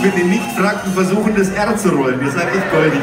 Jungs, wenn ihr nicht fragt, versuchen das R zu rollen. Ihr seid echt goldig.